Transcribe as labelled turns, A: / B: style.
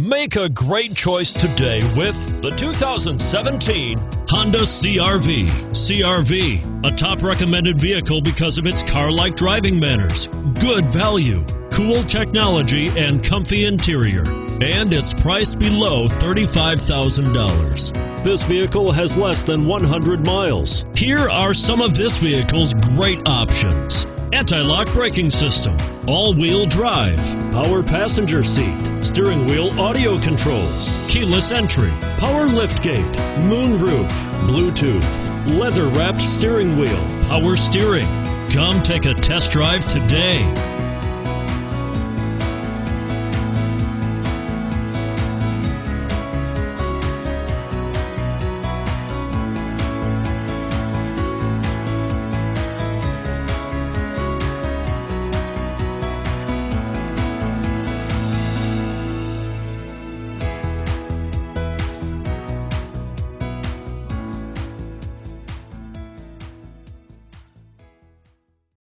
A: Make a great choice today with the 2017 Honda CRV. CRV, a top recommended vehicle because of its car like driving manners, good value, cool technology, and comfy interior. And it's priced below $35,000. This vehicle has less than 100 miles. Here are some of this vehicle's great options anti-lock braking system, all-wheel drive, power passenger seat, steering wheel audio controls, keyless entry, power liftgate, moonroof, Bluetooth, leather-wrapped steering wheel, power steering. Come take a test drive today.